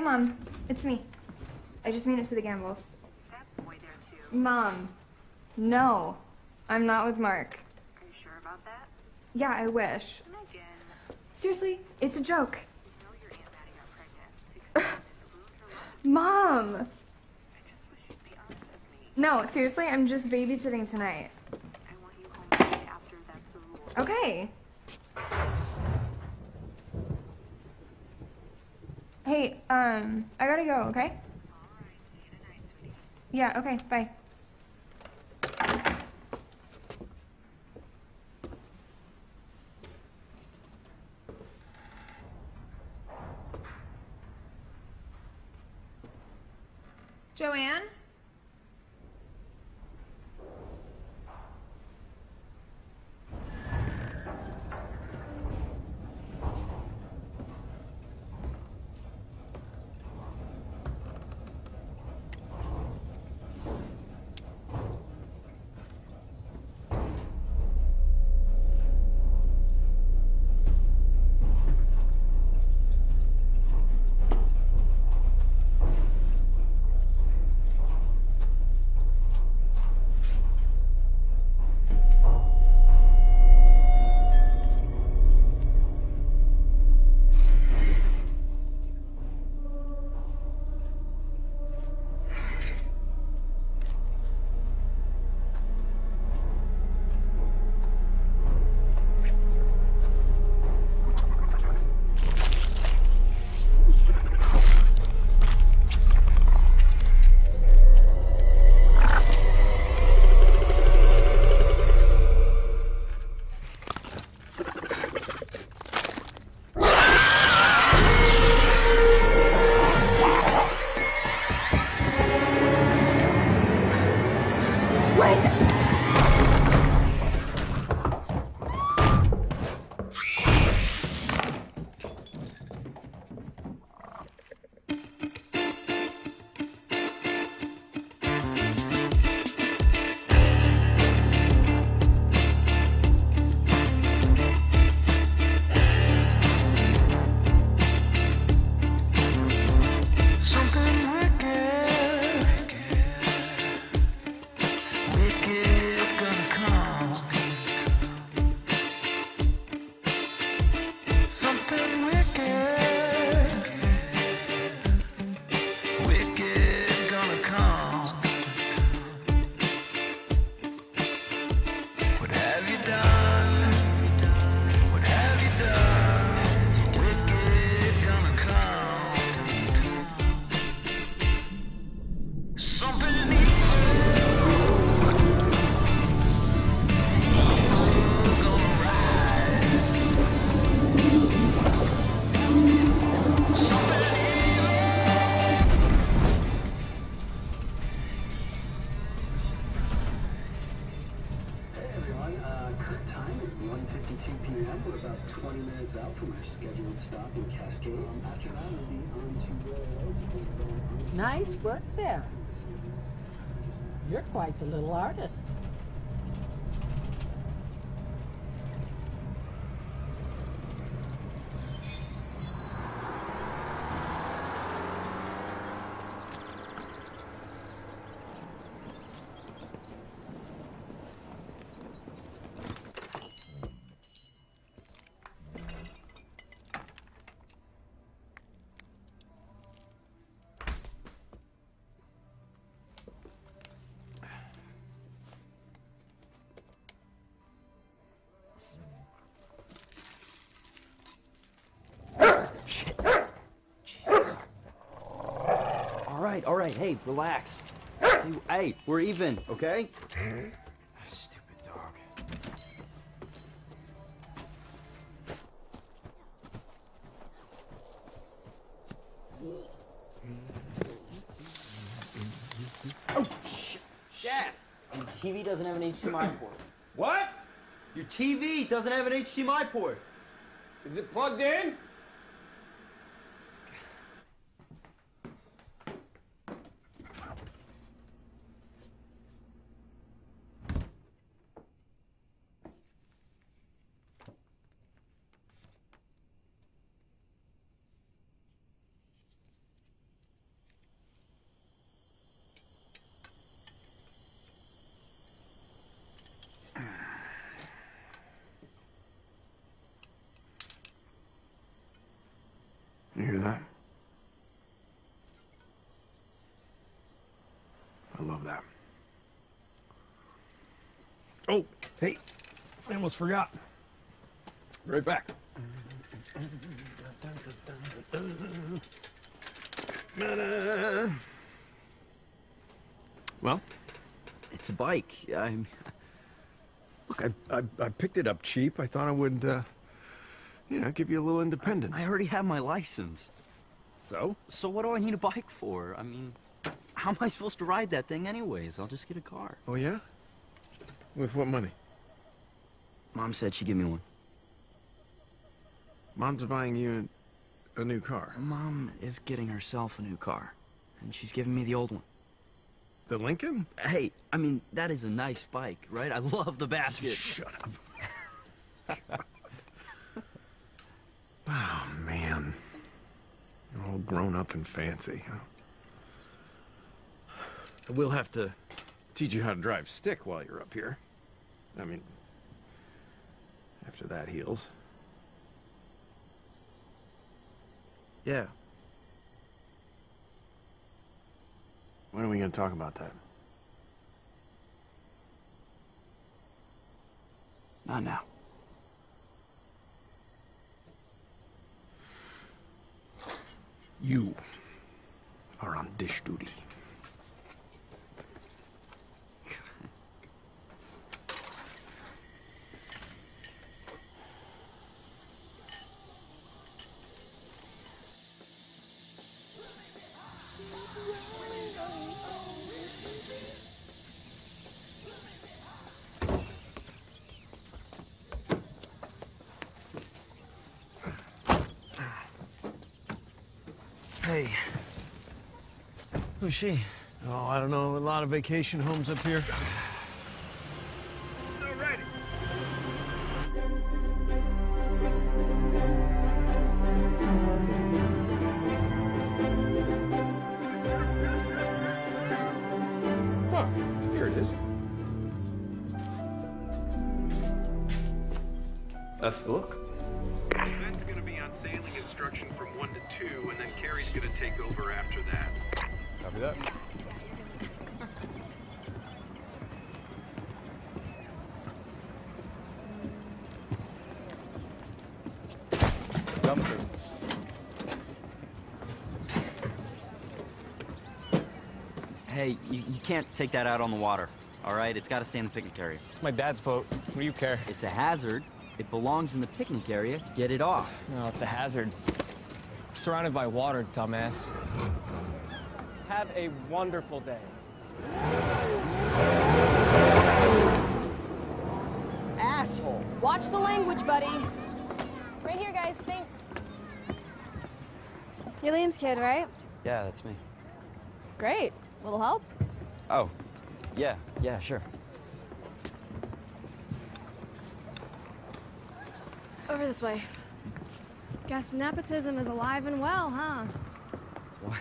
Mom. It's me. I just mean it to the Gambles. That boy there too. Mom. No. I'm not with Mark. Are you sure about that? Yeah, I wish. Megan, Seriously, it's a joke. you know your Aunt Maddie got pregnant. Six months to ruin her life. Mom! I just wish you'd be honest with me. No, seriously, I'm just babysitting tonight. I want you home the day after that's the rule. Okay. Hey, um, I gotta go, okay? Alright, see you tonight, sweetie. Yeah, okay, bye. Nice work there. You're quite the little artist. Right, all right. Hey, relax. See, hey, we're even, okay? Stupid dog. Oh, shit. Dad! Your TV doesn't have an HDMI port. What? Your TV doesn't have an HDMI port. Is it plugged in? Oh, hey, I almost forgot. Be Right back. Well, It's a bike. I'm. look, I, I I picked it up cheap. I thought I would, uh, you know, give you a little independence. I already have my license. So? So what do I need a bike for? I mean, how am I supposed to ride that thing anyways? I'll just get a car. Oh yeah. With what money? Mom said she'd give me one. Mom's buying you a, a new car. Mom is getting herself a new car, and she's giving me the old one. The Lincoln? Hey, I mean, that is a nice bike, right? I love the basket. Shut up. oh man. You're all grown up and fancy. Huh? We'll have to teach you how to drive stick while you're up here. I mean, after that heals. Yeah. When are we going to talk about that? Not now. You are on dish duty. Who's she? Oh, I don't know. A lot of vacation homes up here. Here it is. That's the look. Can't take that out on the water, all right? It's got to stay in the picnic area. It's my dad's boat. What do you care? It's a hazard. It belongs in the picnic area. Get it off. No, it's a hazard. I'm surrounded by water, dumbass. Have a wonderful day. Asshole. Watch the language, buddy. Right here, guys. Thanks. You're Liam's kid, right? Yeah, that's me. Great. Little help? Yeah, yeah, sure. Over this way. Guess nepotism is alive and well, huh? What?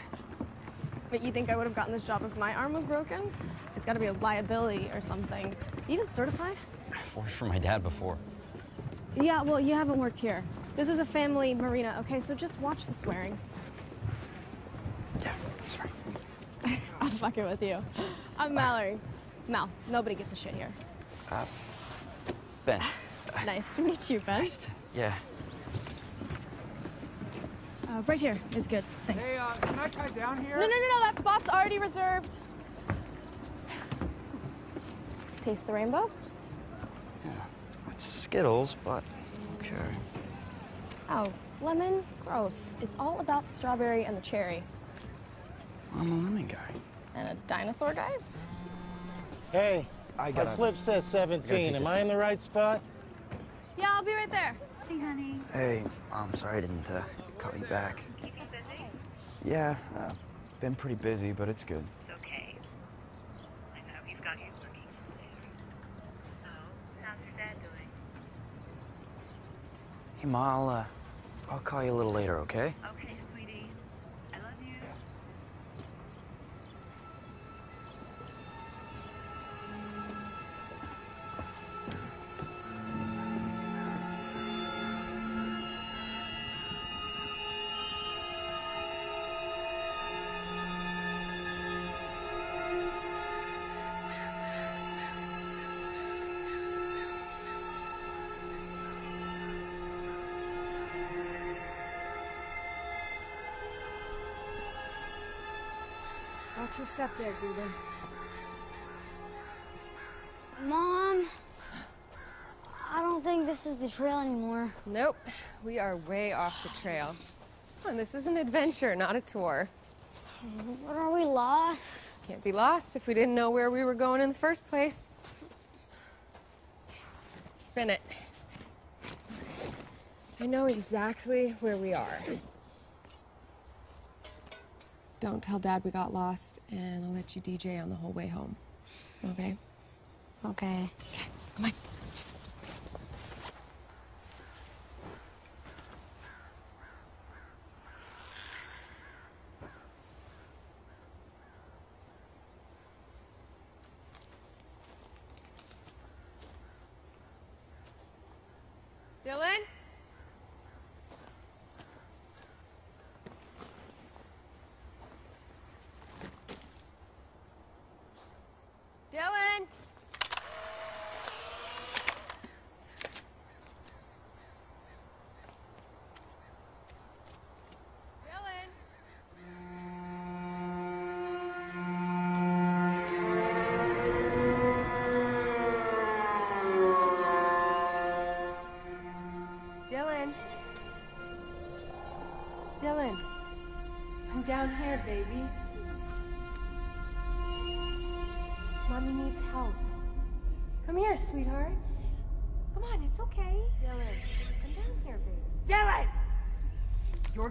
But you think I would have gotten this job if my arm was broken? It's got to be a liability or something. Even certified? I've worked for my dad before. Yeah, well, you haven't worked here. This is a family marina, okay? So just watch the swearing. Yeah, sorry. I'm fucking with you. I'm Mallory. Mal, nobody gets a shit here. Uh, Ben. Nice to meet you, Ben. Yeah. Uh, right here is good. Thanks. Hey, uh, can I tie down here? No, no, no, no, that spot's already reserved. Taste the rainbow? It's Skittles, but okay. Oh, lemon? Gross. It's all about the strawberry and the cherry. I'm a lemon guy. And a dinosaur guy? Hey, I my gotta- slip says 17. Am I in the right spot? Yeah, I'll be right there. Hey, honey. Hey, I'm sorry I didn't uh, call you back. Keep you busy? Yeah, uh, been pretty busy, but it's good. It's okay. I know he's got you looking So, how's your dad doing? Hey, Ma, I'll, uh, I'll call you a little later, okay? Okay, Watch your step there, Goober. Mom, I don't think this is the trail anymore. Nope, we are way off the trail. Come on, this is an adventure, not a tour. But are we lost? Can't be lost if we didn't know where we were going in the first place. Spin it. I know exactly where we are. Don't tell Dad we got lost, and I'll let you DJ on the whole way home. Okay? Okay. Come on.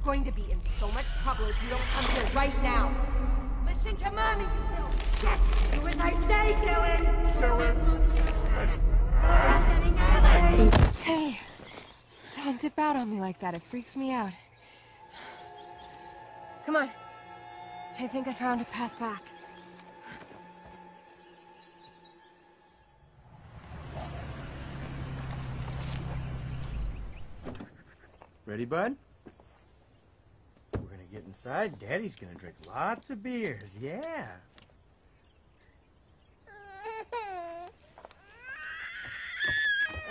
Going to be in so much trouble if you don't come here right now. Listen to mommy, you little shit! Do as I say, Dylan! Dylan! Hey, don't dip out on me like that. It freaks me out. Come on. I think I found a path back. Ready, bud? We're gonna get inside. Daddy's gonna drink lots of beers. Yeah.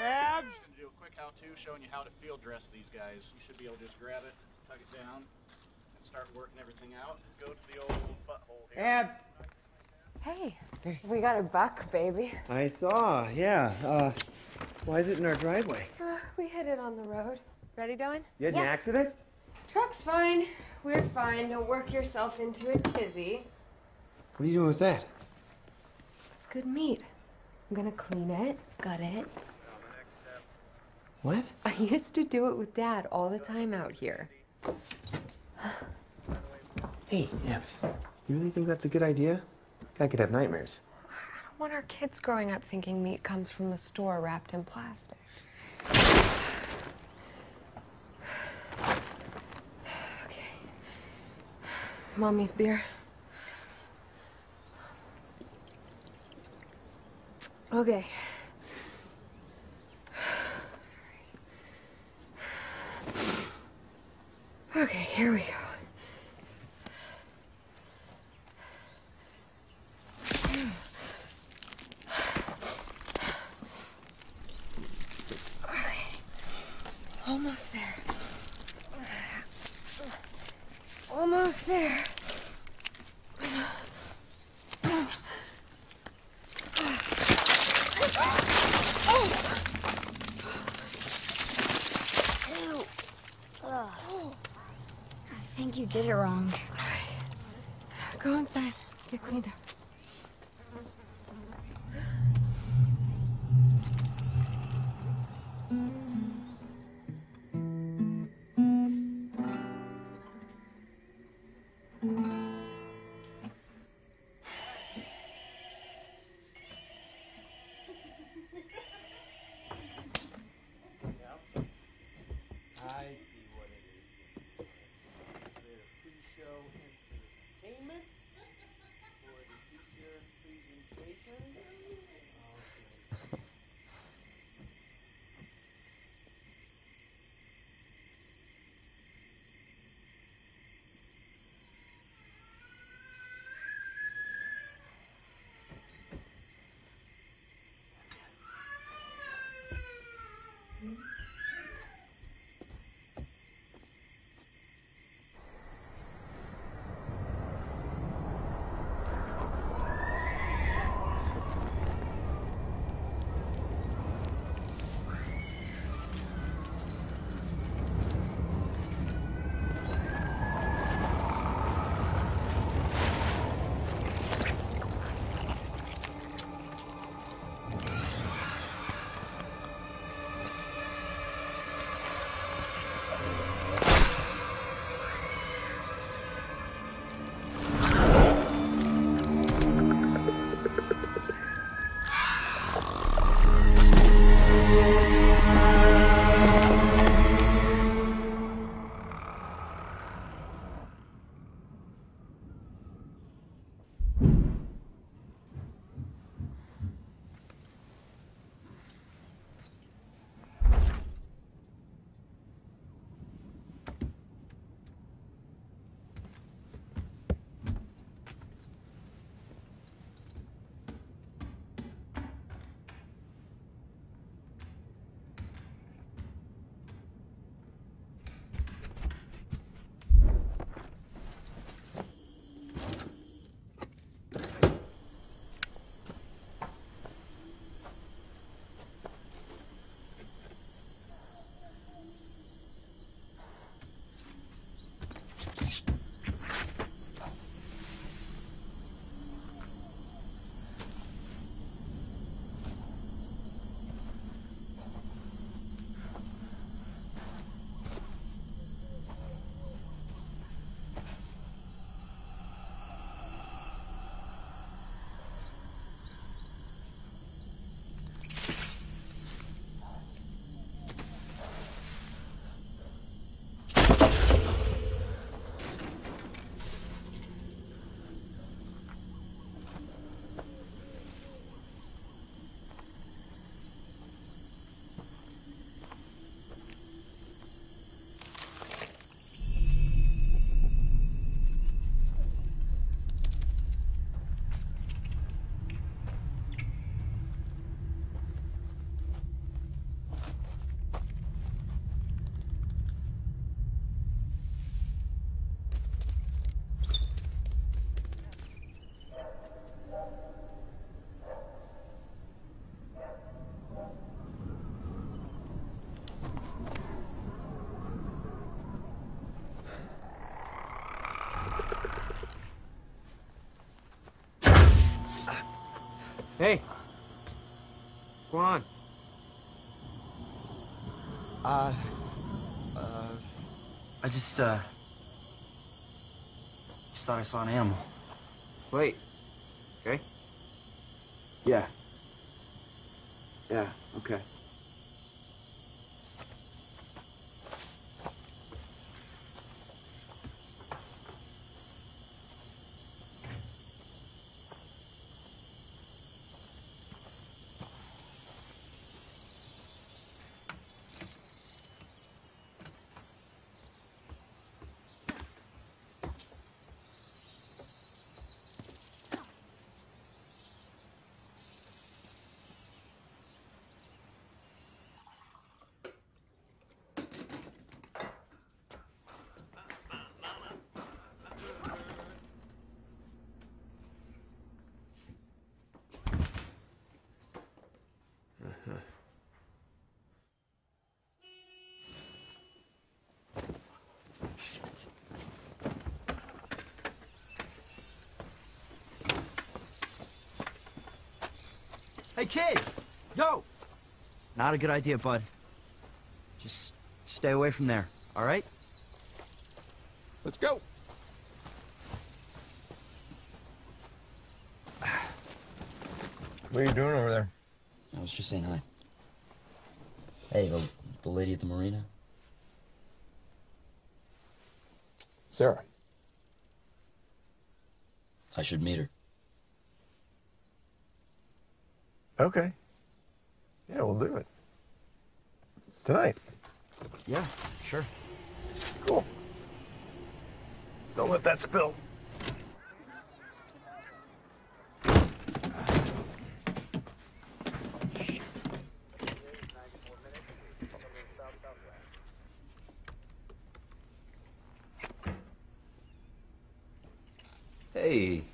Abs! Do a quick how-to showing you how to field dress these guys. You should be able to just grab it, tug it down, and start working everything out. Go to the old butthole here. Abs! Hey, we got a buck, baby. I saw. Yeah. Uh, why is it in our driveway? Uh, we hit it on the road. Ready, Dylan? You had an accident? Truck's fine. We're fine. Don't work yourself into a tizzy. What are you doing with that? It's good meat. I'm gonna clean it, gut it. What? I used to do it with Dad all the time out here. Hey, Abs. You really think that's a good idea? Guy could have nightmares. I don't want our kids growing up thinking meat comes from a store wrapped in plastic. Mommy's beer. Okay. Okay, here we go. Okay. Almost there. Almost there. I think you did it wrong. Go inside. Get cleaned up. Hey. Go on. Uh, uh, I just, uh, just thought I saw an animal. Wait. Okay? Yeah. Yeah, okay. Uh-huh. Hey, kid! Yo! Not a good idea, bud. Just stay away from there, all right? Let's go. What are you doing over there? I was just saying hi. Hey, the, the lady at the marina. Sarah. I should meet her. Okay. Yeah, we'll do it. Tonight. Yeah, sure. Cool. Don't let that spill. Hey,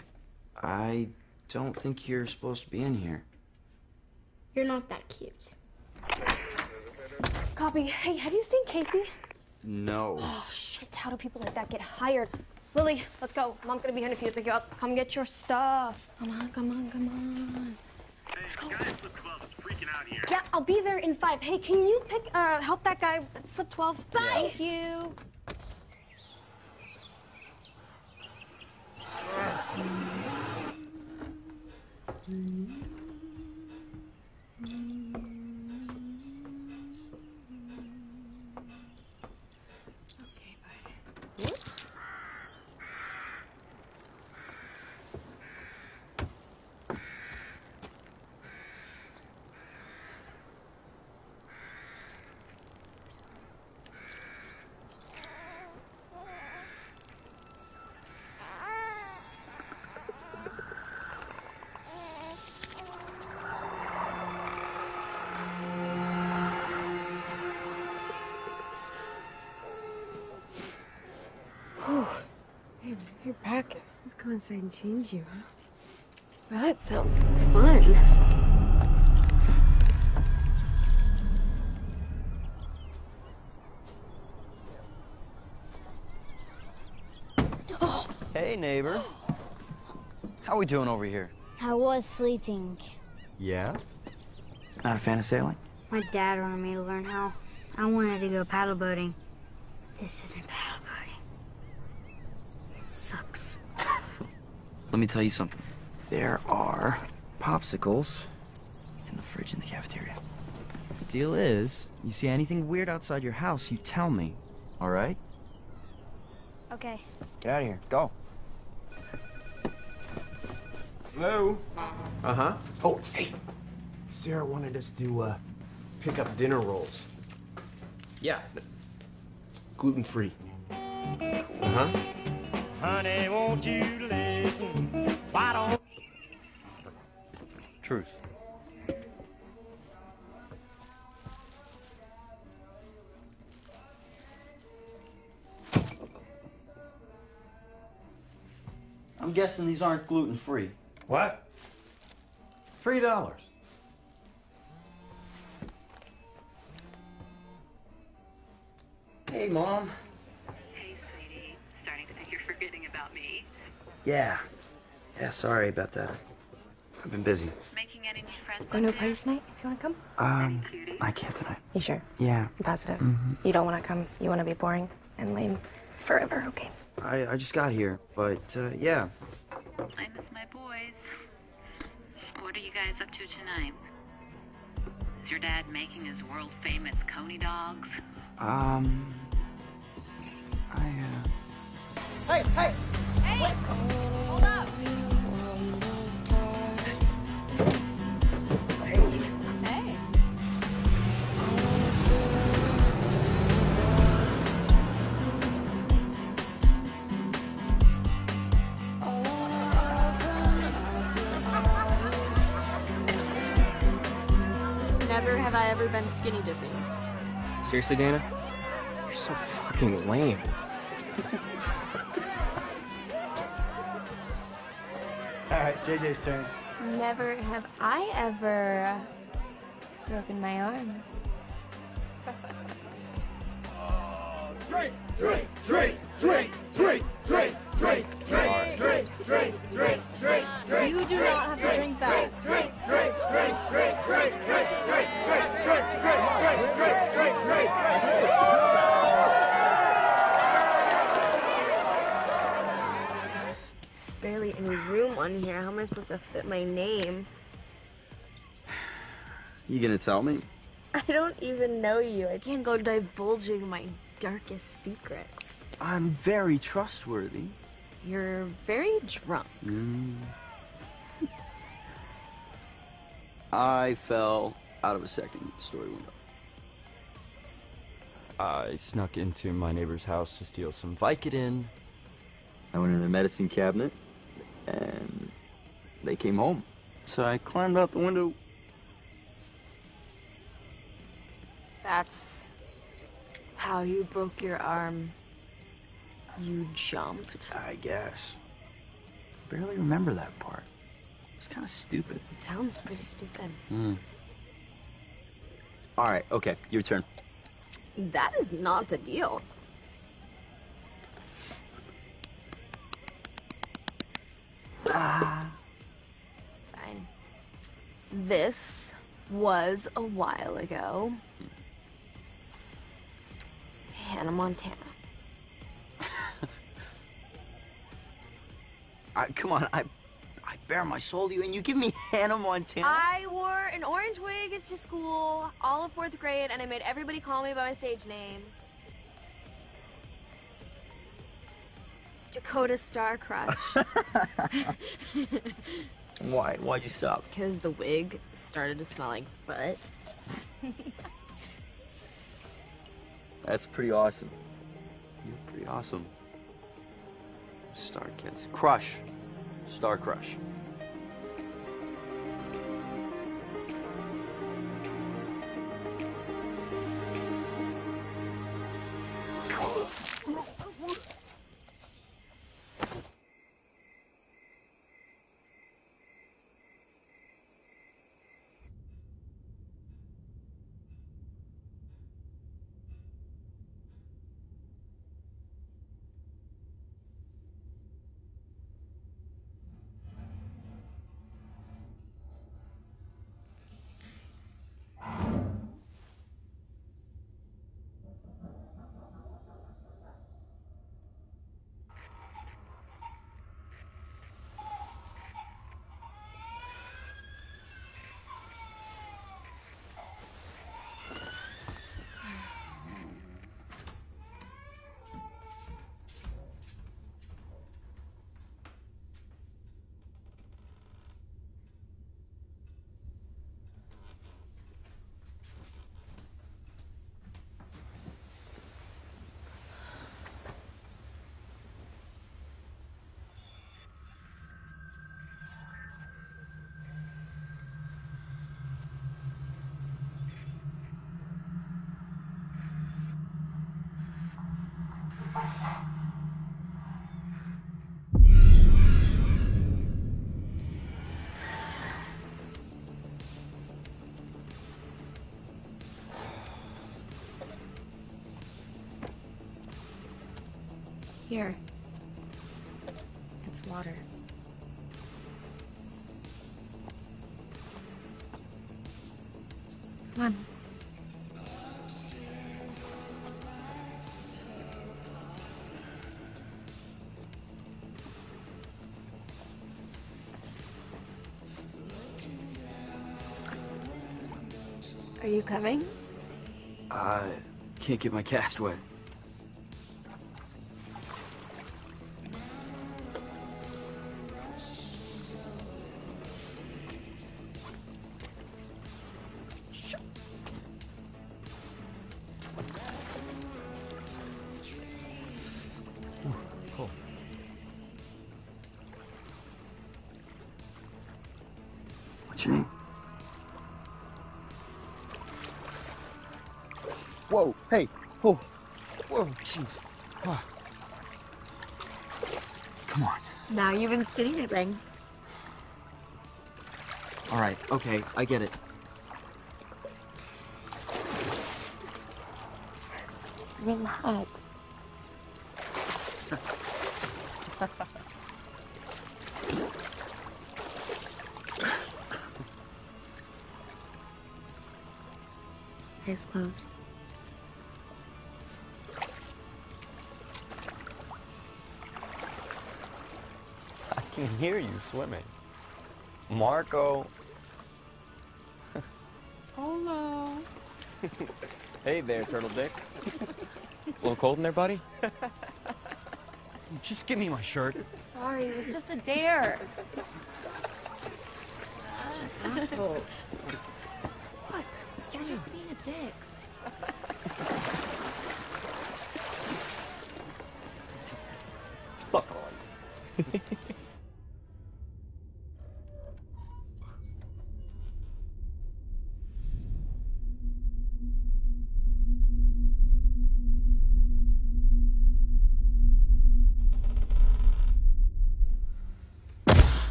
I don't think you're supposed to be in here. You're not that cute. Copy. Hey, have you seen Casey? No. Oh, shit. How do people like that get hired? Lily, let's go. Mom's gonna be here in a few to pick you up. Come get your stuff. Come on, come on, come on. Let's go. Yeah, I'll be there in five. Hey, can you pick, uh, help that guy with slip 12? Thank you. Whoops. Let's go inside and change you, huh? Well, that sounds fun. Hey, neighbor. How are we doing over here? I was sleeping. Yeah? Not a fan of sailing? My dad wanted me to learn how. I wanted to go paddle boating. This isn't paddle boating. It sucks. Let me tell you something. There are popsicles in the fridge in the cafeteria. The deal is, you see anything weird outside your house, you tell me. All right? Okay. Get out of here. Go. Hello? Uh-huh. Oh, hey. Sarah wanted us to, uh, pick up dinner rolls. Yeah. Gluten-free. Uh-huh. Honey, won't you listen? Why don't Truth. I'm guessing these aren't gluten free. What? Three dollars. Hey, Mom. Hey, sweetie. Starting to think you're forgetting about me. Yeah. Yeah, sorry about that. I've been busy. Making any new friends? Going to a party tonight if you want to come? Um, I can't tonight. You sure? Yeah. I'm positive. Mhm. You don't want to come. You want to be boring and lame forever, okay? I, I just got here, but uh, yeah. I miss my boys. What are you guys up to tonight? Is your dad making his world famous Coney dogs? Um, I uh. Hey, hey! Hey! Hold up! Hey! Never have I ever been skinny dipping. Seriously, Dana? You're so fucking lame. JJ's turn. Never have I ever broken my arm. Drink, drink, drink, drink, drink, drink, drink, drink, drink, drink, drink, drink, drink. You do not have to drink that. On here. How am I supposed to fit my name? You gonna tell me? I don't even know you. I can't go divulging my darkest secrets. I'm very trustworthy. You're very drunk. Mm. I fell out of a second story window. I snuck into my neighbor's house to steal some Vicodin. I went in the medicine cabinet, and they came home. So I climbed out the window. That's how you broke your arm. You jumped. I guess. I Barely remember that part. It was kind of stupid. Sounds pretty stupid. Hmm. All right, okay, your turn. That is not the deal. Ah. Fine. This was a while ago. Hannah Montana. I, come on, I, I bare my soul to you, and you give me Hannah Montana. I wore an orange wig to school all of fourth grade, and I made everybody call me by my stage name. Dakota Star Crush. Why? Why'd you stop? Because the wig started to smell like butt. That's pretty awesome. You're pretty awesome. Star Kids. Crush. Star Crush. Here. It's water. Are you coming? I can't get my cast wet. Ah. Come on. Now you've been spinning it, Ring. All right, okay, I get it. Relax. Eyes closed. Can hear you swimming. Marco. Hello. hey there, Turtle Dick. A little cold in there, buddy? Just give me my shirt. Sorry, it was just a dare. Such an asshole. What? You're just being a dick.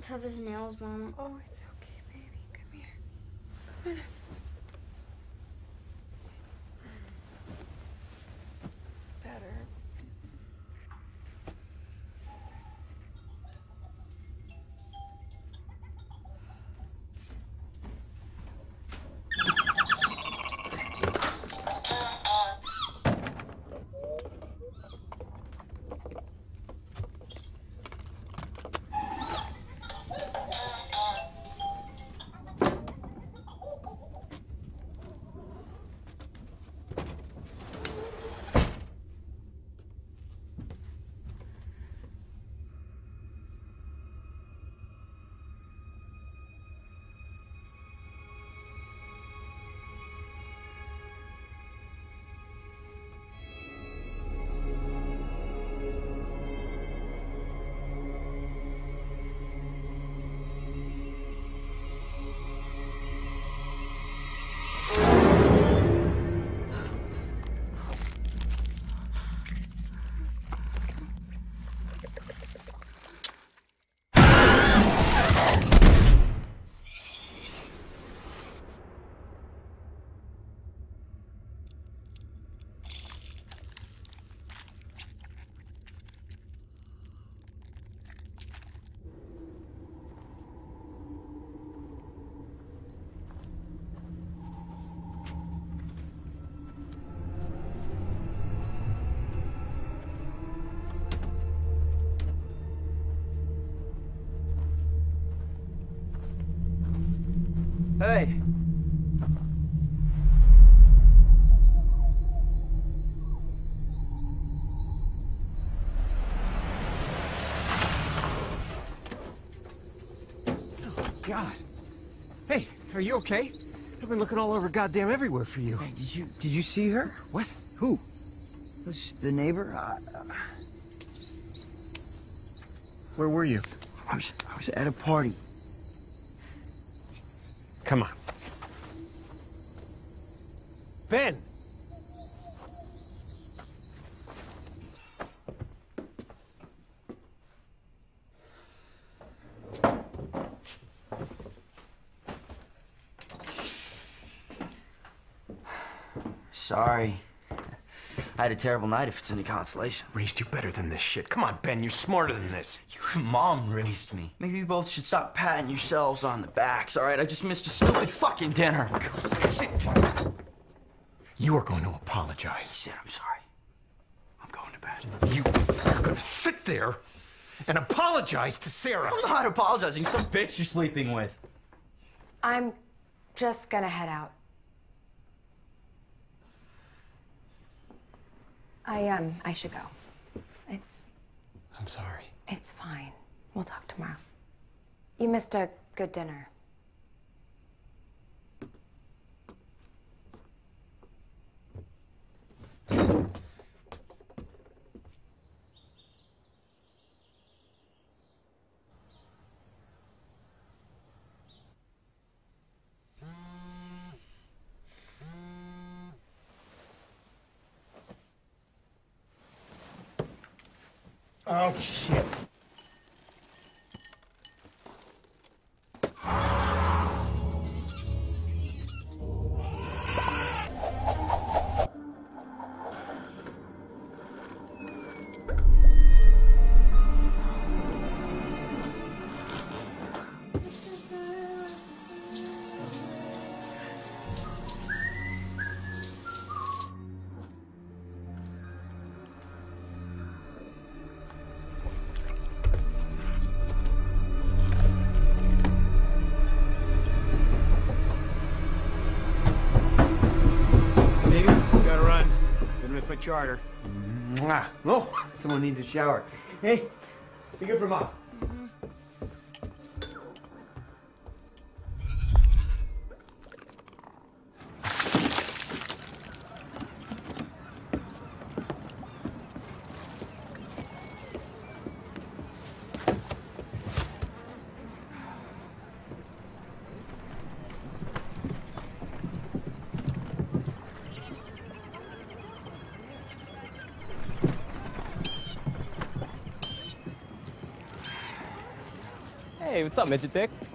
Tough as nails, Mama. Oh, it's okay, baby. Come here. Come here. Hey. God. Hey, are you okay? I've been looking all over goddamn everywhere for you. Hey, did you did you see her? What? Who? Was the neighbor? Uh, uh, Where were you? I was I was at a party. Come on. Ben! Sorry. I had a terrible night if it's any consolation. Raised you better than this shit. Come on, Ben, you're smarter than this. Your mom raised me. Maybe you both should stop patting yourselves on the backs, all right? I just missed a stupid fucking dinner. You are going to apologize. I said I'm sorry. I'm going to bed. You are gonna sit there and apologize to Sarah. I'm not apologizing. Some bitch you're sleeping with. I'm just gonna head out. I um I should go. It's I'm sorry. it's fine. We'll talk tomorrow. You missed a good dinner. Oh, shit. My charter. Mwah. Oh, someone needs a shower. Hey, be good for mom. What's up, midget dick?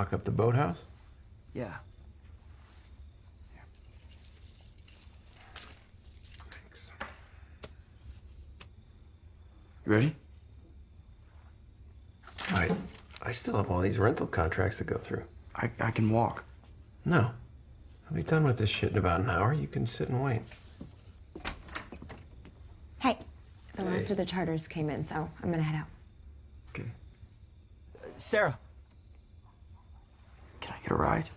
Lock up the boathouse? Yeah. You ready? I, I still have all these rental contracts to go through. I, I can walk. No. I'll be done with this shit in about an hour. You can sit and wait. Hey, the last of the charters came in, so I'm gonna head out. Okay. Sarah. I get a ride?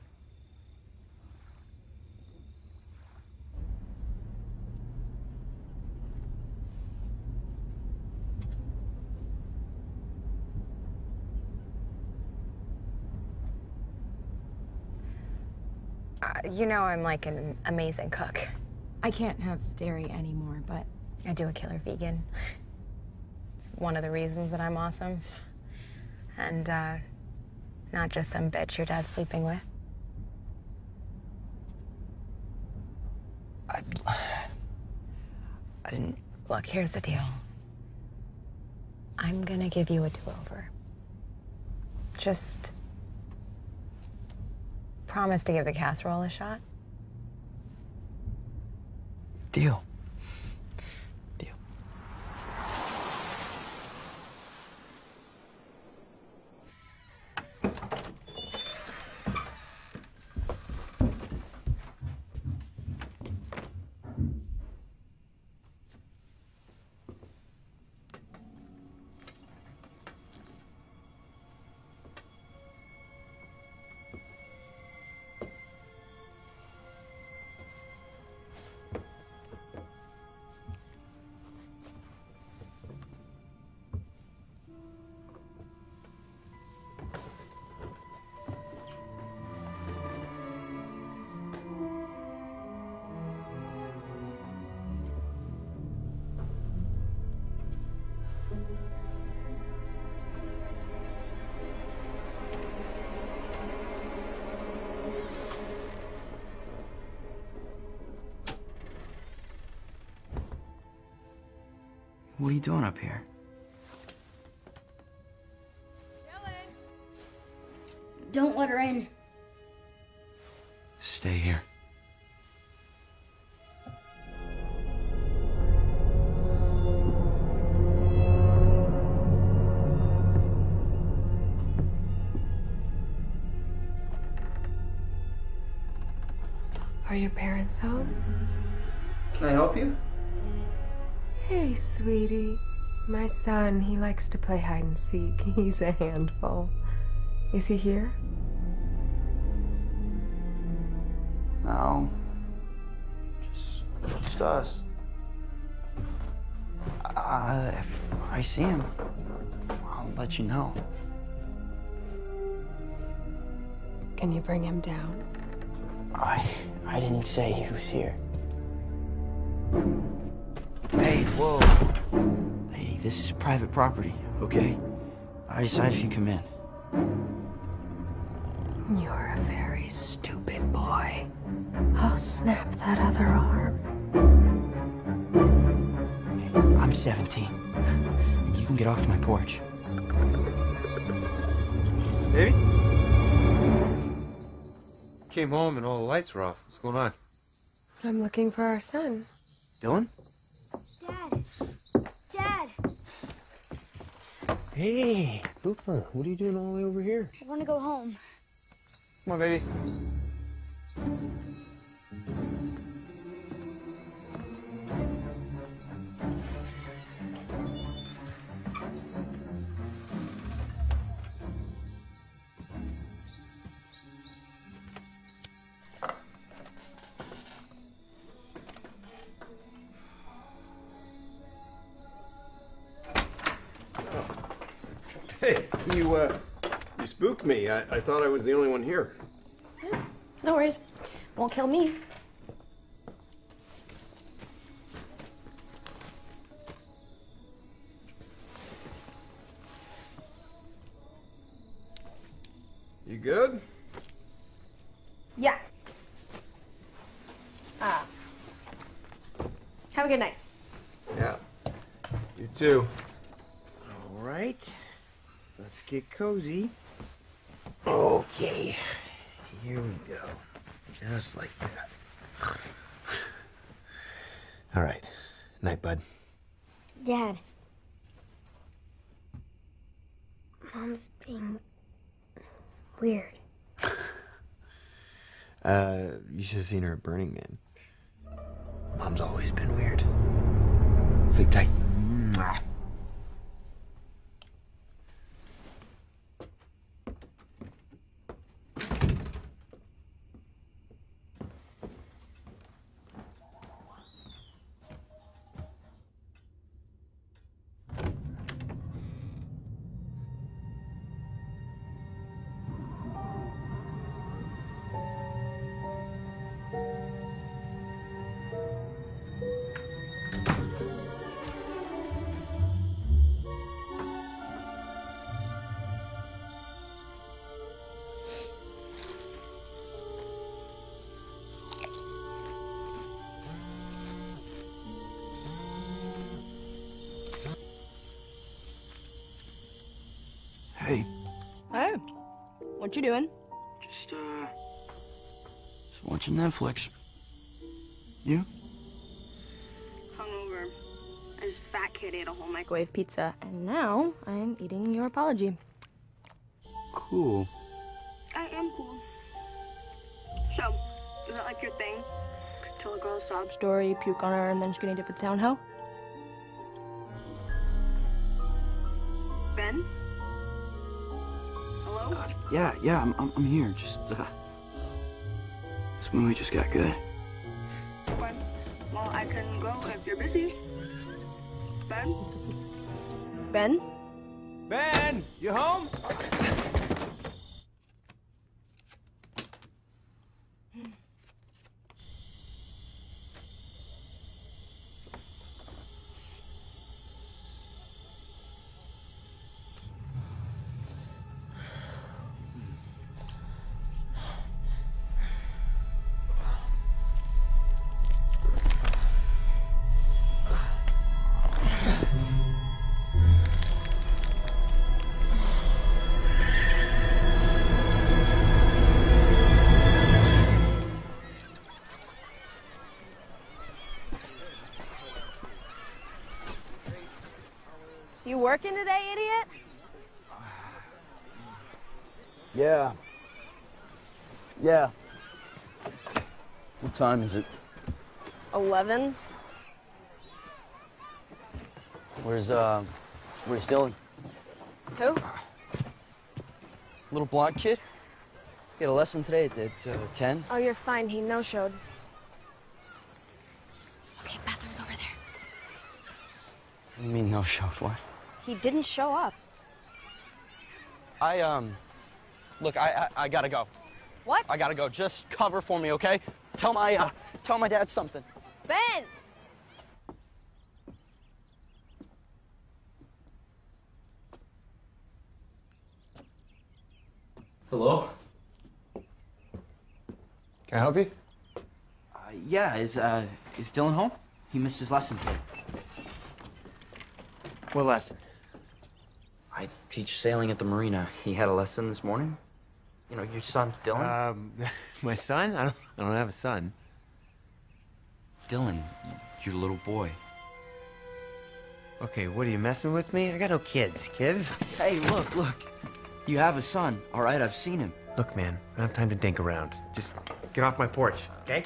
Uh, you know I'm like an amazing cook. I can't have dairy anymore, but I do a killer vegan. It's one of the reasons that I'm awesome. And uh, not just some bitch your dad's sleeping with. I didn't. Look, here's the deal. I'm gonna give you a do-over. Just promise to give the casserole a shot. Deal. Are you doing up here? Don't let her in. Stay here. Are your parents home? Can I help you? Hey, sweetie. My son, he likes to play hide and seek. He's a handful. Is he here? No. Just, just us. Uh, if I see him, I'll let you know. Can you bring him down? I, I didn't say he was here. Whoa. Lady, this is private property, okay? I decide if you come in. You're a very stupid boy. I'll snap that other arm. I'm 17. You can get off my porch. Baby? Came home and all the lights were off. What's going on? I'm looking for our son. Dylan? Dad. Dad. Hey, Cooper, what are you doing all the way over here? I want to go home. Come on, baby. You me. I, I thought I was the only one here. No worries. Won't kill me. You good? Yeah. Ah. Have a good night. Yeah. You too. All right. Let's get cozy. Okay. Here we go. Just like that. All right. Night, bud. Dad. Mom's being weird. Uh, you should have seen her at Burning Man. Mom's always been weird. Sleep tight. What you doing? Just, uh, just watching Netflix. You? Hungover. This fat kid ate a whole microwave pizza, and now I'm eating your apology. Cool. I am cool. So, is that like your thing? Tell a girl a sob story, puke on her, and then she's gonna dip at the town hoe? Yeah, yeah, I'm, I'm, I'm here. Just, uh, this movie just got good. Fine. Well, I can go if you're busy. Ben? Ben? Ben, you home? Time is it? 11. Where's, uh, where's Dylan? Who? Little blonde kid? He had a lesson today at, at uh, 10. Oh, you're fine. He no-showed. Okay, bathroom's over there. What do you mean no showed? What? He didn't show up. I, um, look, I, I, I gotta go. What? I gotta go. Just cover for me, okay? Tell my, uh, tell my dad something. Ben! Hello? Can I help you? Uh, yeah, is, uh, is Dylan home? He missed his lesson today. What lesson? I teach sailing at the marina. He had a lesson this morning. You know, your son, Dylan? Um, my son? I don't, I don't have a son. Dylan, your little boy. Okay, what are you messing with me? I got no kids, kid. Hey, look, look. You have a son, all right? I've seen him. Look, man, I don't have time to dink around. Just get off my porch, okay?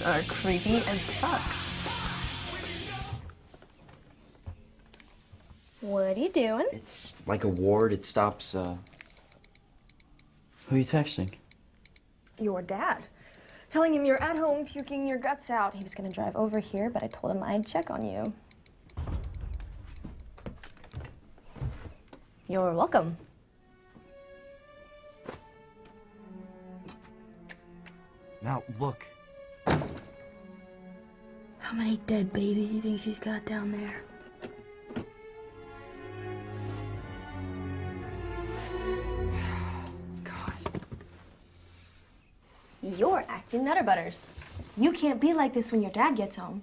Your neighbors are creepy as fuck. What are you doing? It's like a ward. It stops, uh... Who are you texting? Your dad. Telling him you're at home puking your guts out. He was gonna drive over here, but I told him I'd check on you. You're welcome. Now, look. How many dead babies do you think she's got down there? God. You're acting nutter butters. You can't be like this when your dad gets home.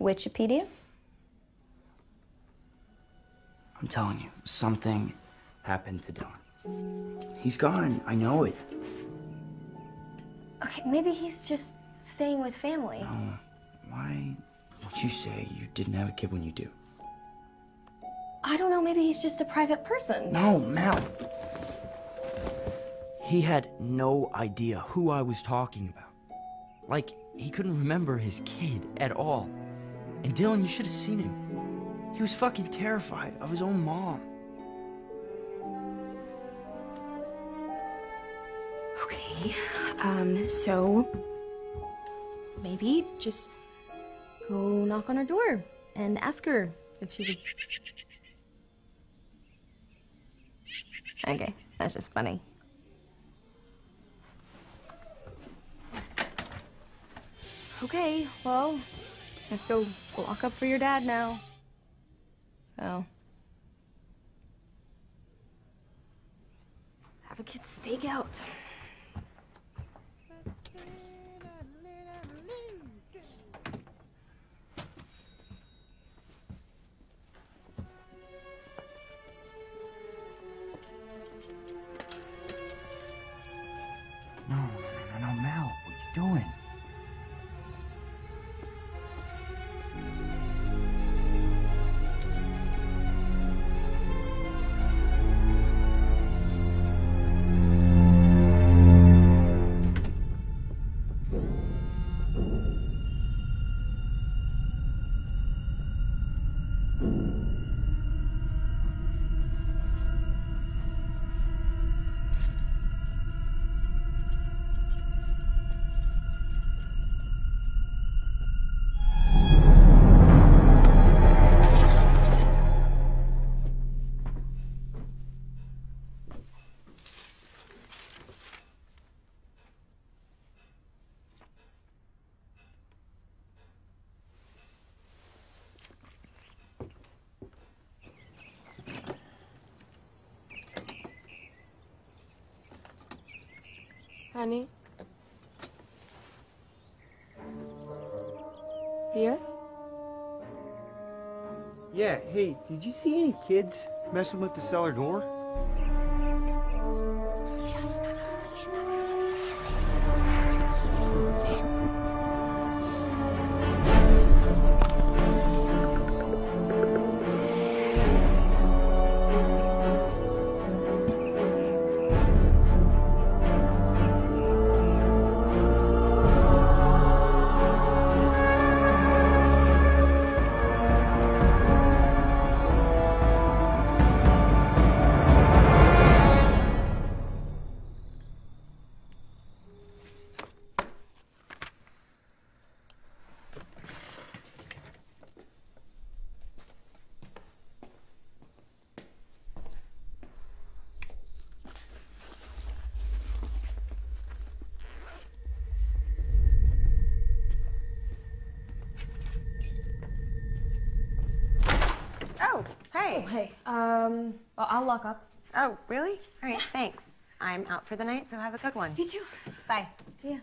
Wikipedia? I'm telling you, something happened to Dylan. He's gone. I know it. Okay, maybe he's just staying with family. No. Why would you say you didn't have a kid when you do? I don't know, maybe he's just a private person. No, Mel. He had no idea who I was talking about. Like, he couldn't remember his kid at all. And Dylan, you should have seen him. He was fucking terrified of his own mom. Um, so maybe just go knock on her door and ask her if she. Okay, that's just funny. Okay, well, to go lock up for your dad now. So. Have a kid's stakeout. Honey? Here? Yeah, hey, did you see any kids messing with the cellar door? Oh, hey. Um, well, I'll lock up. Oh, really? All right, thanks. I'm out for the night, so have a good one. You too. Bye. Yeah.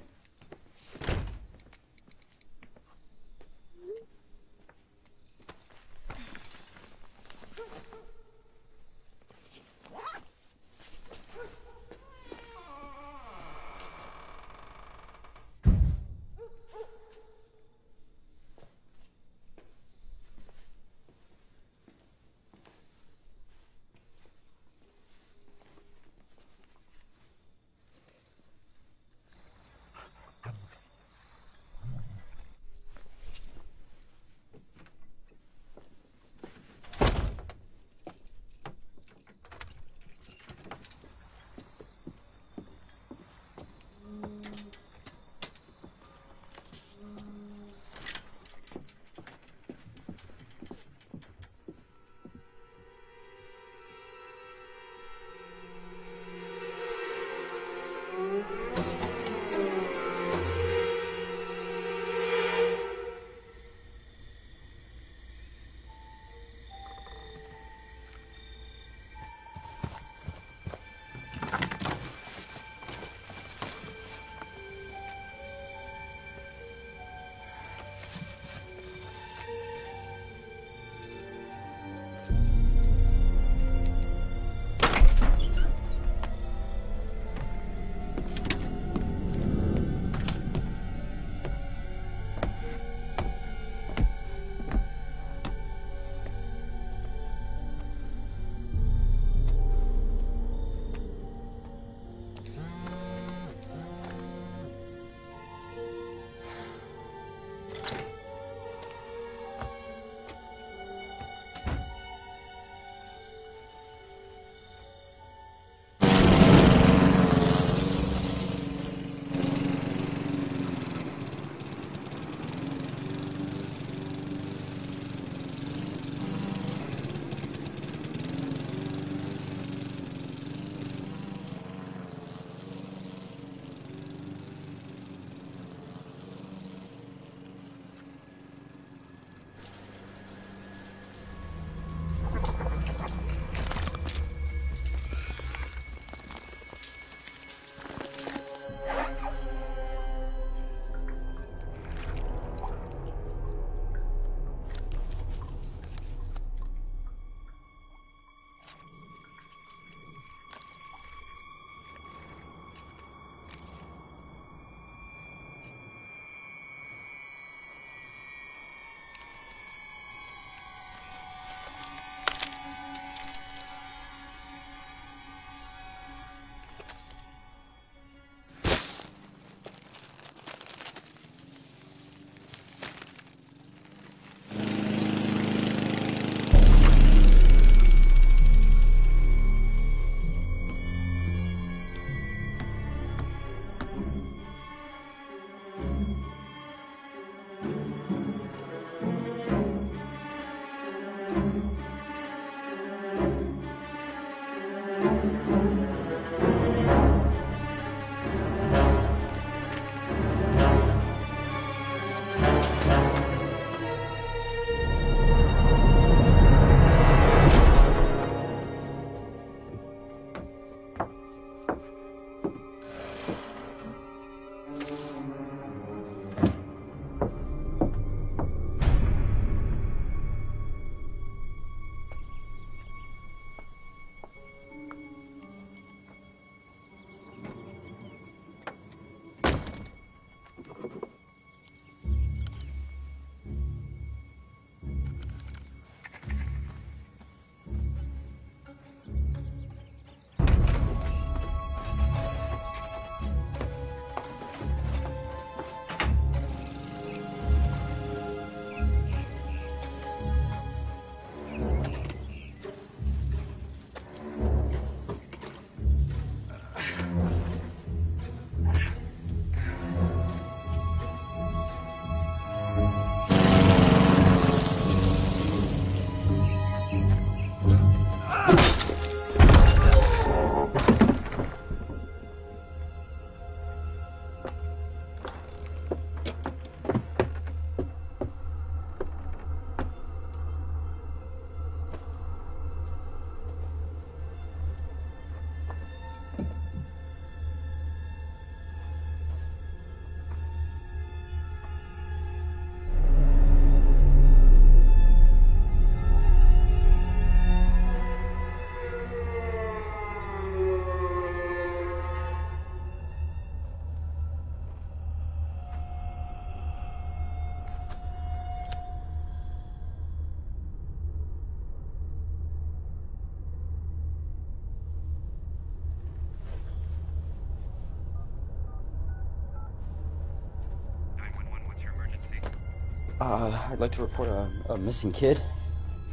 Uh, I'd like to report a, a missing kid,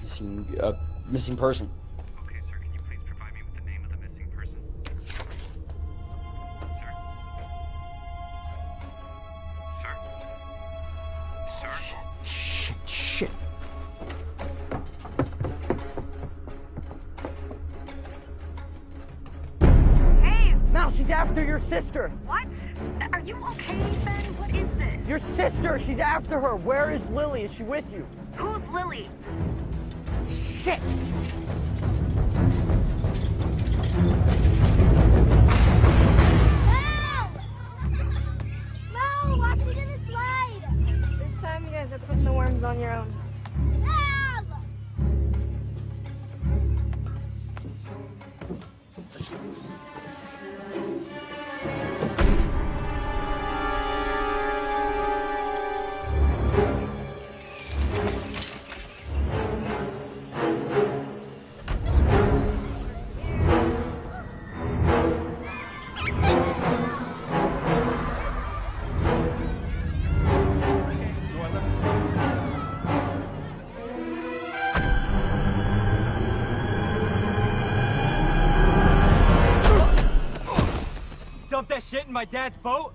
missing, a missing person. Lily, is she with you? my dad's boat?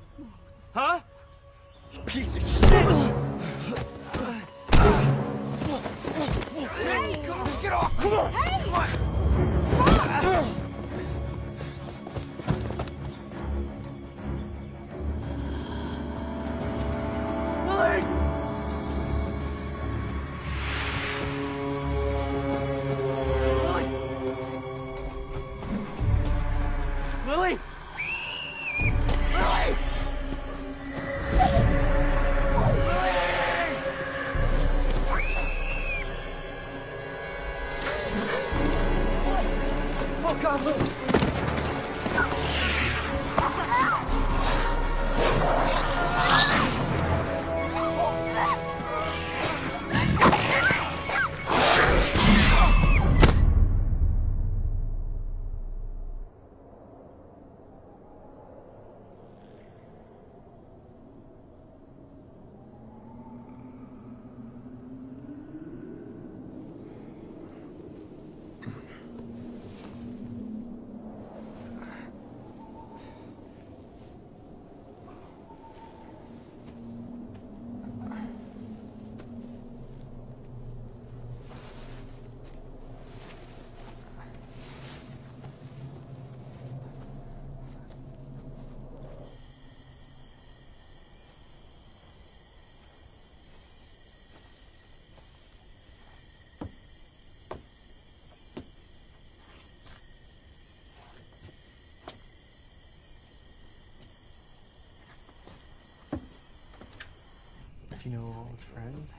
You know all his friends?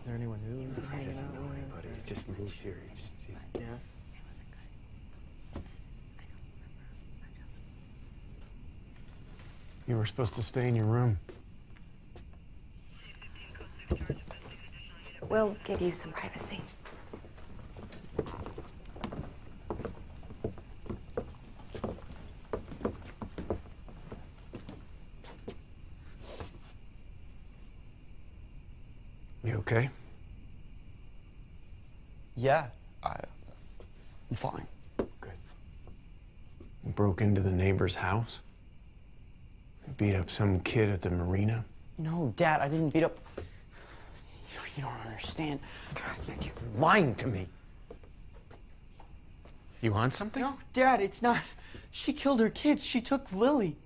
Is there anyone new he's been He hanging doesn't know anybody. He's just moved here. He just, Yeah. You were supposed to stay in your room. We'll give you some privacy. You okay? Yeah, I, I'm fine. You broke into the neighbor's house? Beat up some kid at the marina? No, Dad, I didn't beat up. You don't understand. You're lying to me. You want something? No, Dad, it's not. She killed her kids. She took Lily.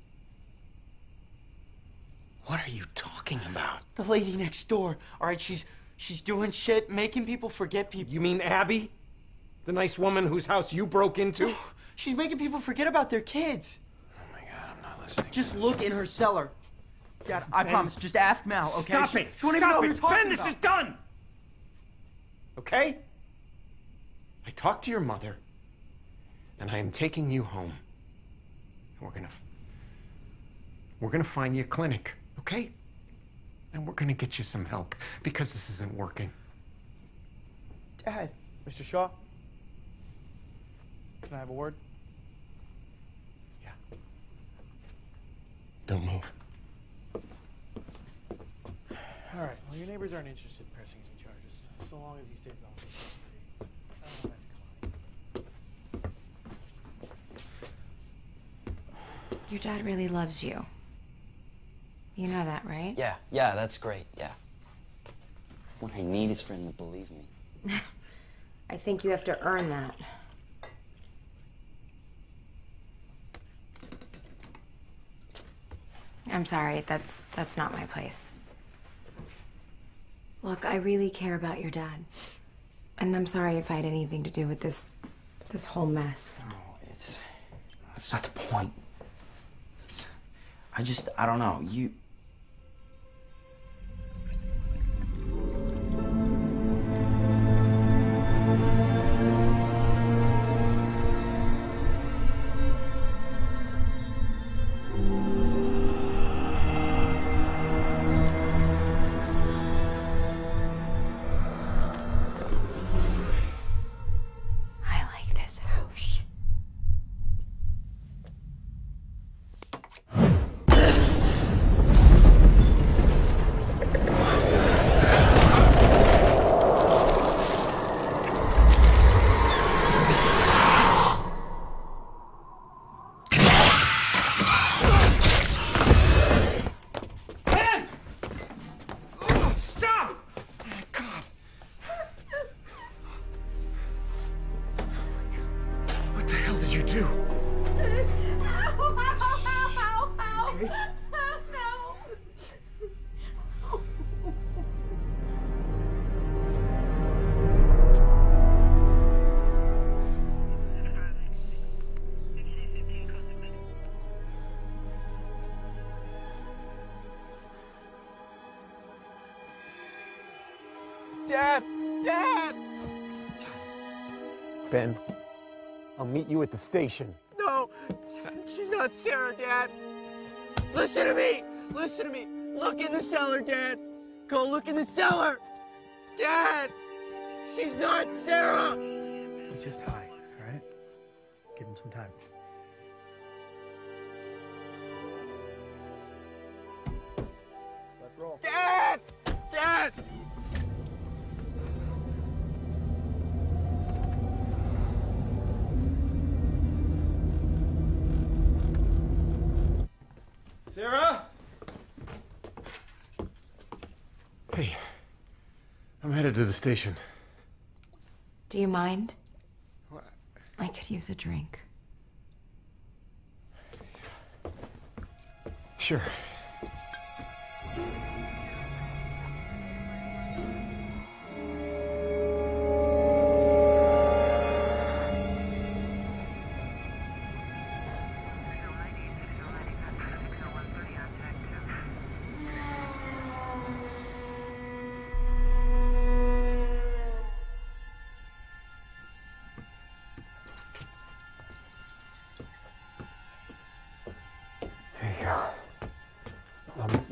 What are you talking about? The lady next door. All right, she's she's doing shit, making people forget people. You mean Abby? The nice woman whose house you broke into? She's making people forget about their kids. Oh my god, I'm not listening. Just look in her cellar. Dad, I Ben, promise. Just ask Mal, okay? Stop She- it! She won't even know Stop who it! you're Ben, this about. is done! Okay? I talked to your mother, and I am taking you home. And we're gonna. We're gonna find you a clinic, okay? And we're gonna get you some help because this isn't working. Dad. Mr. Shaw? Can I have a word? Don't move. All right. Well, your neighbors aren't interested in pressing any charges, so long as he stays on. I don't have Your dad really loves you. You know that, right? Yeah, yeah, that's great. Yeah. What I need is for him to believe me. I think you have to earn that. I'm sorry, that's that's not my place. Look, I really care about your dad. And I'm sorry if I had anything to do with this this whole mess. No, It's that's not the point. It's, I just I don't know. You at the station. No, she's not Sarah, Dad. Listen to me. Listen to me. Look in the cellar, Dad. Go look in the cellar. Dad, she's not Sarah. He's just high, all right? Give him some time. Dad! Dad! Sarah? Hey, I'm headed to the station. Do you mind? I could use a drink. Sure.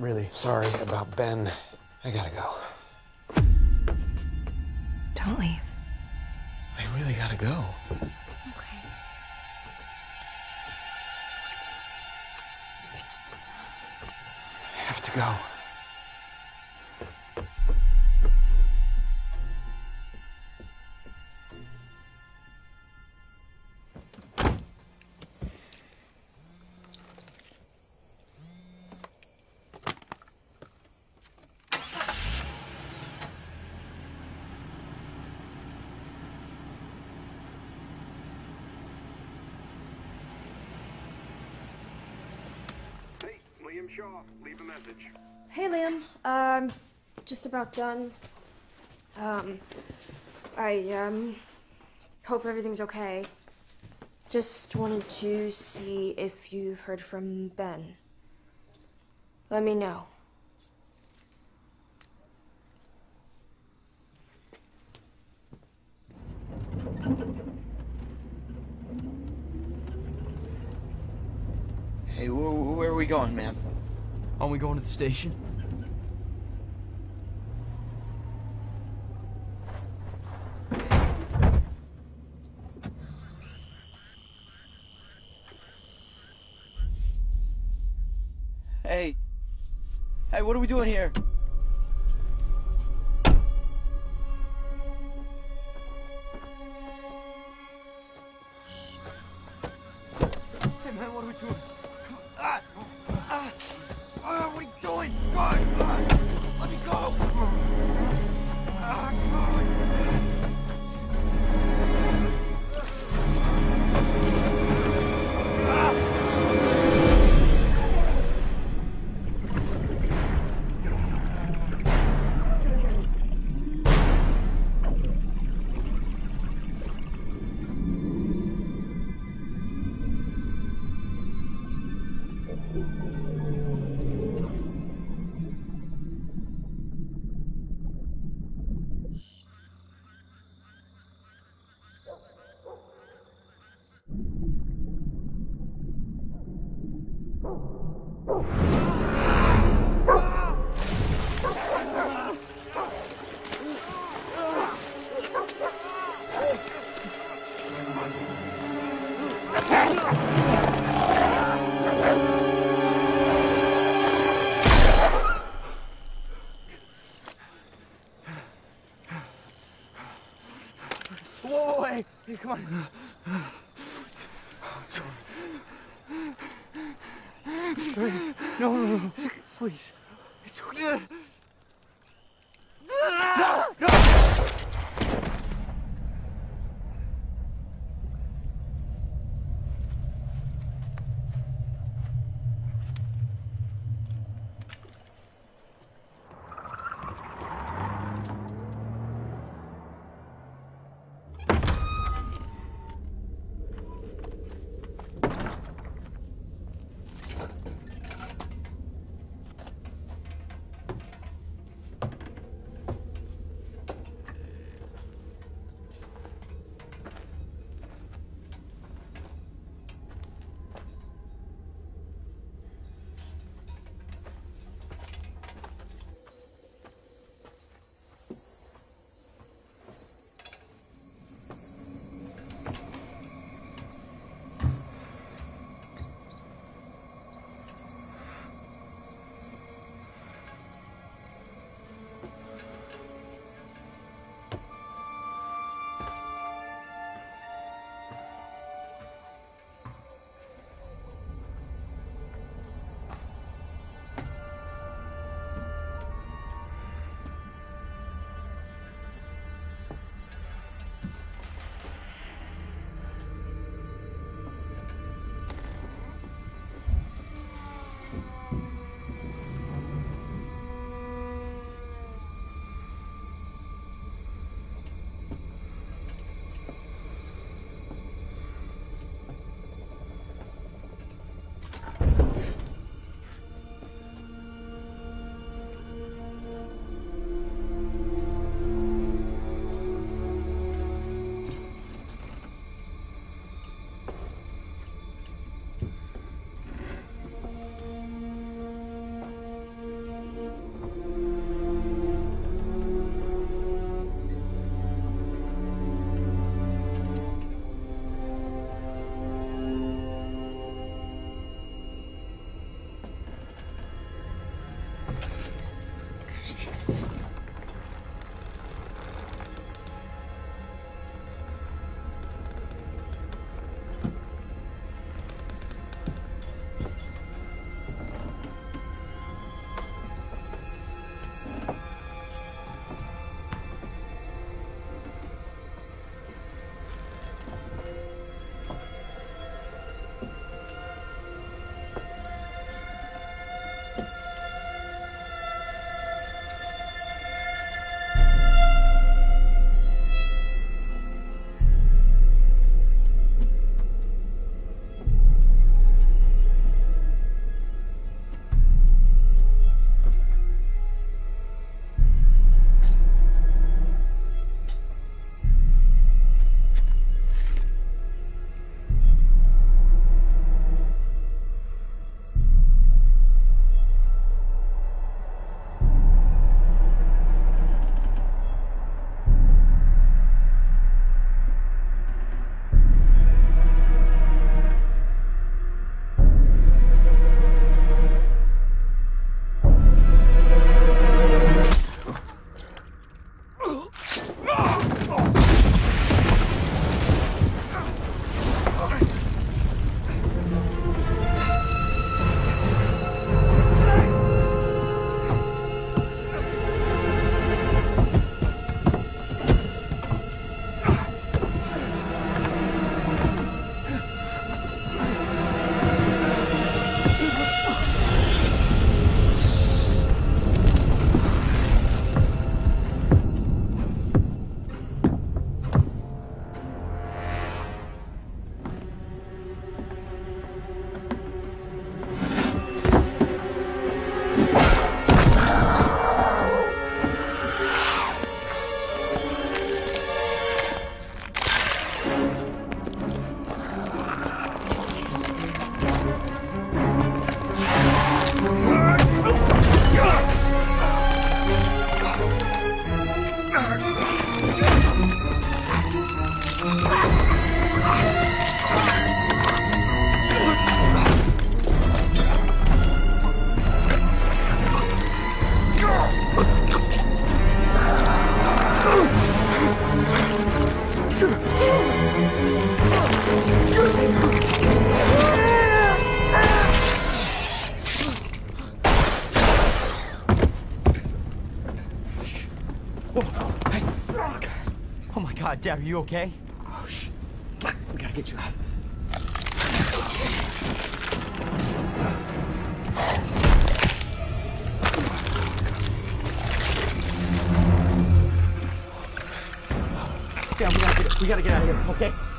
Really sorry about Ben. I gotta go. Don't leave. I really gotta go. Okay. I have to go. About done. Um, I, um, hope everything's okay. Just wanted to see if you've heard from Ben. Let me know. Hey, wh- where are we going, man? Aren't we going to the station? Hey. Hey, what are we doing here? On. Dad, are you okay? Oh, shit. We gotta get you out. Dad, we gotta get we gotta get out of here, okay?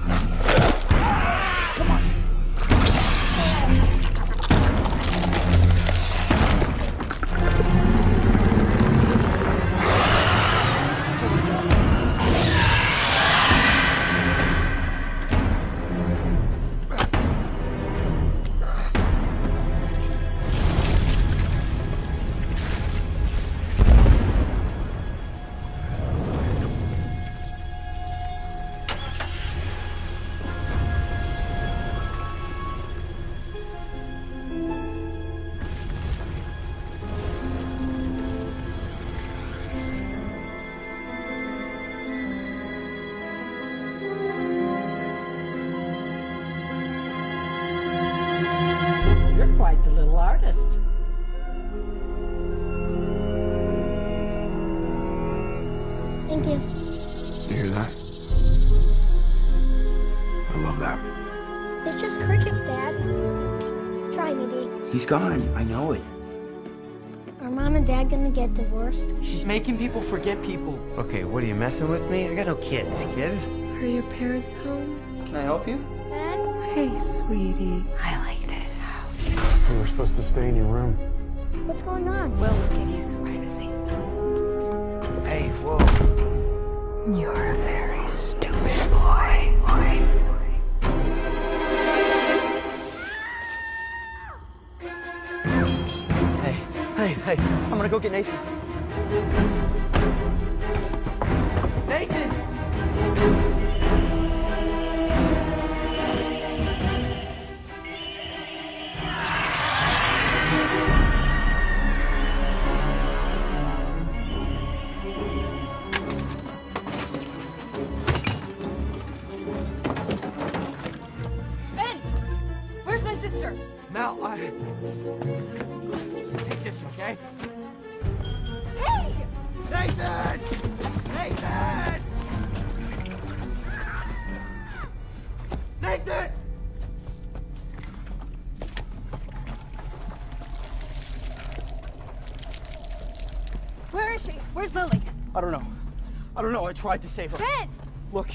Get divorced? She's making people forget people. Okay, what are you messing with me? I got no kids, kid. Are your parents home? Can I help you? Dad? Hey, sweetie. I like this house. We were supposed to stay in your room. What's going on? Well, we'll give you some privacy. Hey, whoa. You're a very stupid boy. Hey, hey, hey, I'm gonna go get Nathan. Nathan! thank you tried to save her. Ben! Look,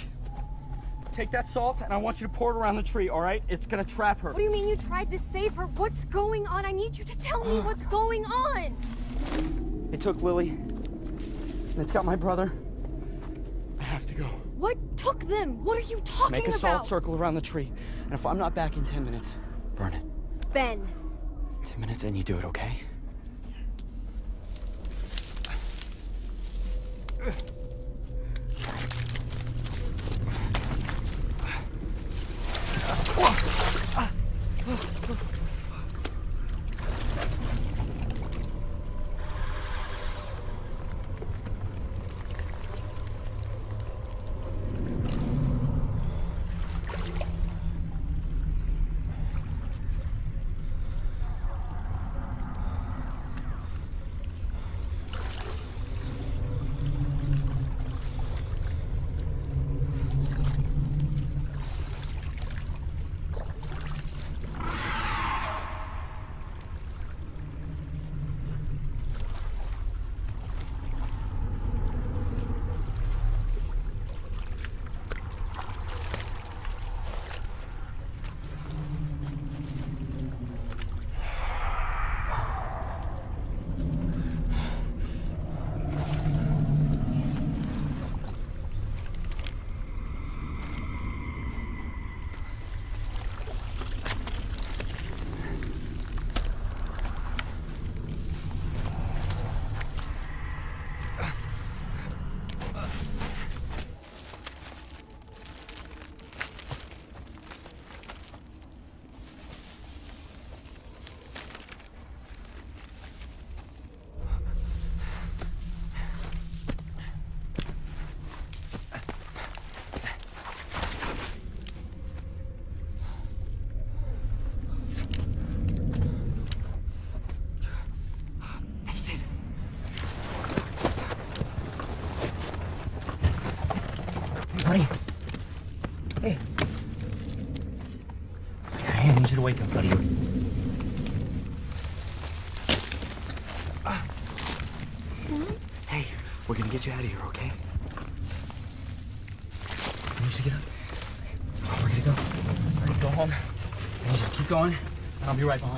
take that salt and I want you to pour it around the tree, all right? It's gonna trap her. What do you mean you tried to save her? What's going on? I need you to tell me what's going on. It took Lily, and it's got my brother. I have to go. What took them? What are you talking about? Make a about? salt circle around the tree, and if I'm not back in 10 minutes, burn it. Ben, 10 minutes and you do it, okay? and get you out of here, okay? I need you to get up. We're gonna go. We're gonna go home. I need you to keep going, and I'll be right behind.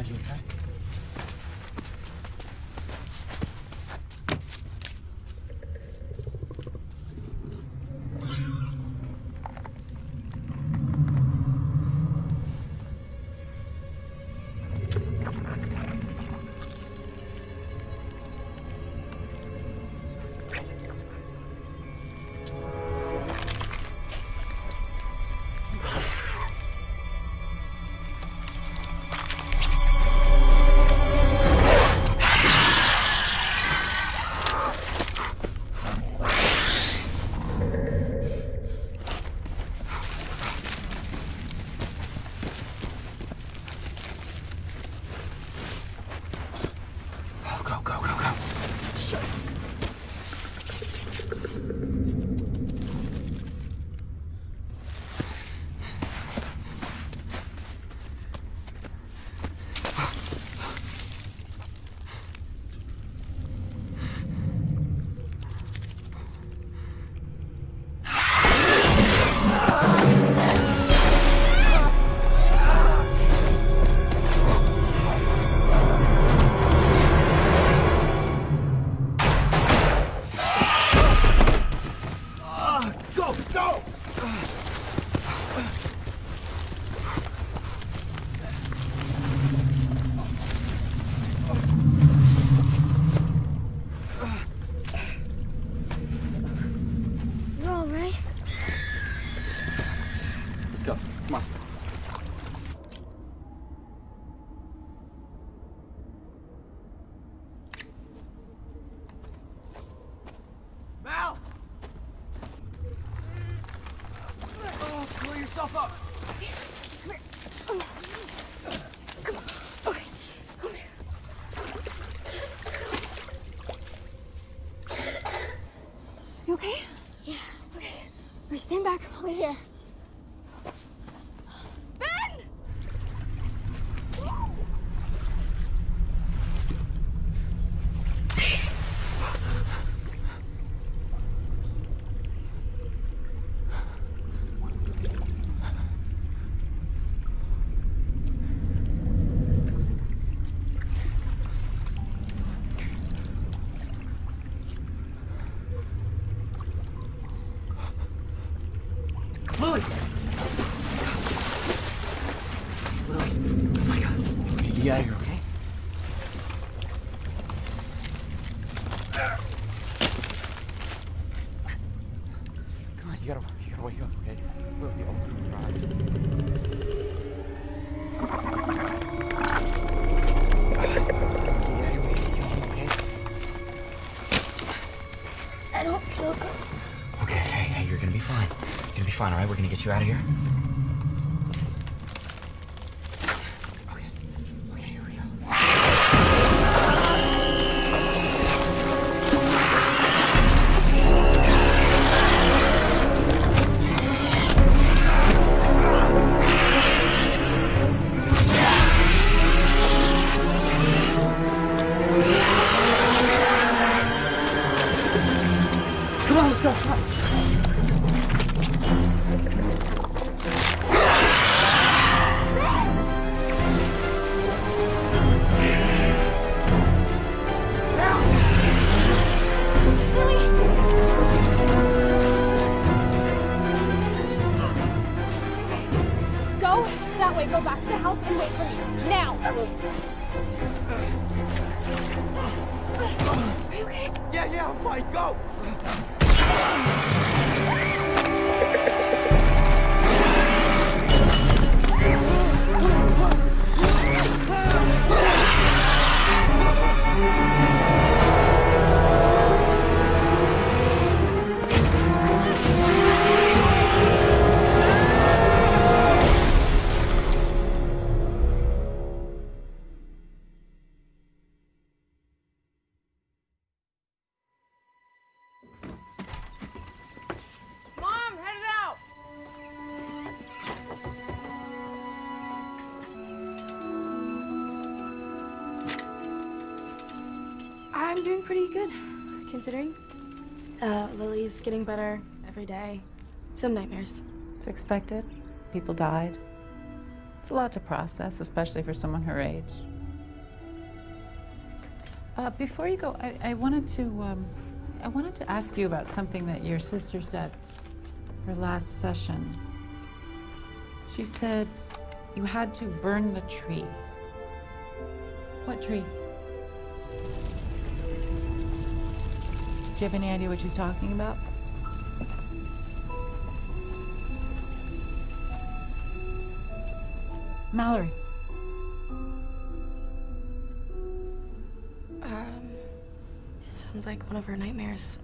fine, all right? We're gonna get you out of here. Getting better every day. Some nightmares. It's expected. People died. It's a lot to process, especially for someone her age. Uh, before you go, I, I wanted to um, I wanted to ask you about something that your sister said her last session. She said you had to burn the tree. What tree? Do you have any idea what she's talking about? Mallory. Um, sounds like one of her nightmares.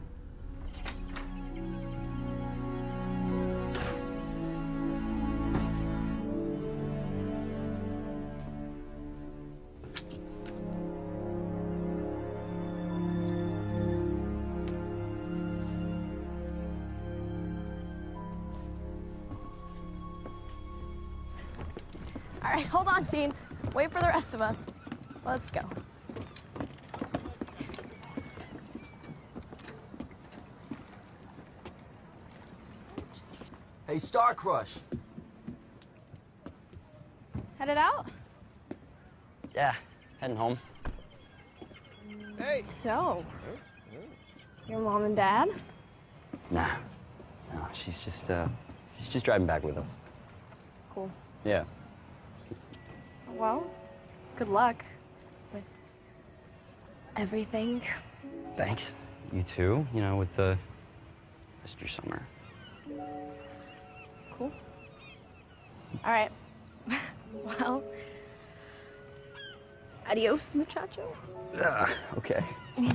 Wait for the rest of us. Let's go. Hey, Star Crush. Headed out? Yeah, heading home. Hey. So, your mom and dad? Nah. No, she's just, uh, she's just driving back with us. Cool. Yeah. Well, good luck with everything. Thanks. You too. You know, with the Mr. summer. Cool. All right. well, adios, muchacho. Ah, okay.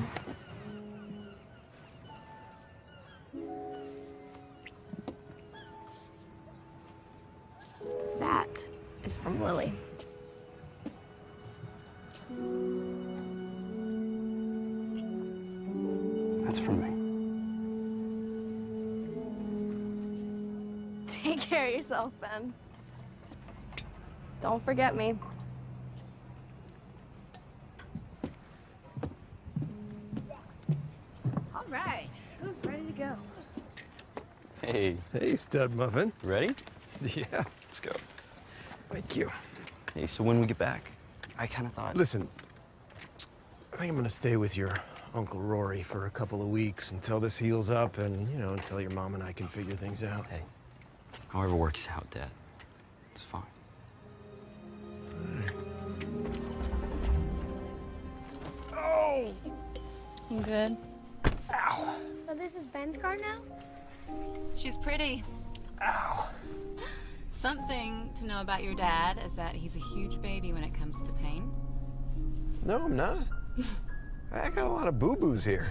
forget me. All right, who's ready to go? Hey. Hey, stud muffin. Ready? Yeah, let's go. Thank you. Hey, so when we get back, I kind of thought. Listen, I think I'm gonna stay with your Uncle Rory for a couple of weeks until this heals up and, you know, until your mom and I can figure things out. Hey, however works out, Dad. It's fine. You good? So this is Ben's car now? She's pretty. Ow. Something to know about your dad is that he's a huge baby when it comes to pain. No, I'm not. I got a lot of boo-boos here.